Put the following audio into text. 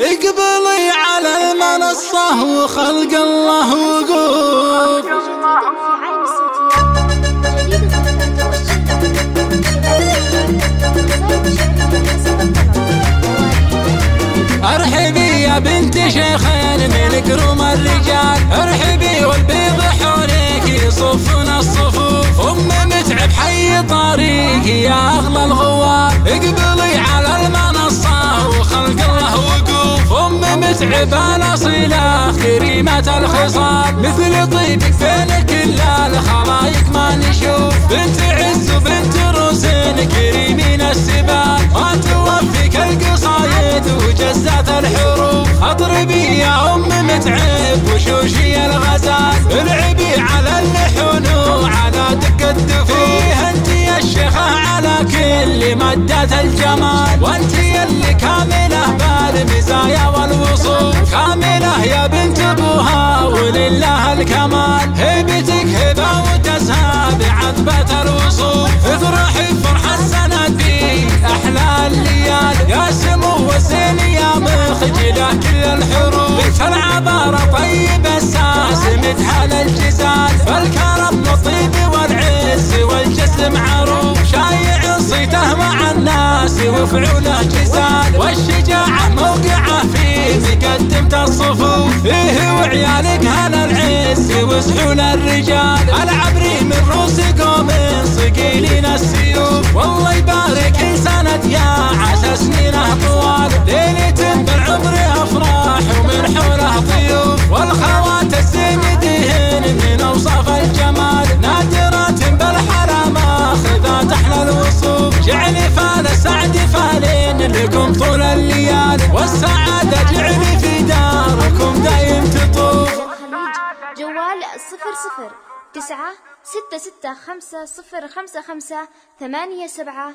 اقبلي على المنصة وخلق الله وقوف ارحبي يا بنت شيخين من كرم الرجال. ارحبي والبيض حوليك يصفنا الصفوف. ام متعب حي طريق يا أغلى الغوار. ام متعب الاصيلة كريمة الخصال. مثل طيبك بين كل الخلايق ما نشوف. بنت عز وبنت روسين كريمين السبال. ما توفيك القصايد وجزات الحروف. أضربي يا أم متعب وشوشي الغزال. العبي على اللحون وعلى دق الدفوف أنت يا الشيخة على كل مدة الجمال. وأنت اللي كاملة بالمزايا كاملة يا بنت ابوها ولله الكمال. هيبتك هبة وتسهى بعتبة الوصوف افرحي فرح السند بي أحلى الليال يا سمو والزين يا مخجلة كل الحروف بنت العبارة طيب الساس متحل الجزال فالكرم والطيب والعز والجسم معروف شايع صيته مع الناس وفعوله جزال. وعيالك هلا العز وسحول الرجال. العبري من روس قوم صقيلين السيوف. والله يبارك سند يا عسى سنينه طوال ليلة بالعمر أفراح ومن حوله ضيوف. والخوات الزين دهن من أوصاف الجمال. نادرات بالحلا ماخذات أحلى الوصوف. جعلي فال سعد فالين لكم طول الليالي والسعادة جعلي في داركم دايم تطوف جوال صفر صفر. تسعة ستة ستة خمسة صفر خمسة خمسة ثمانية سبعة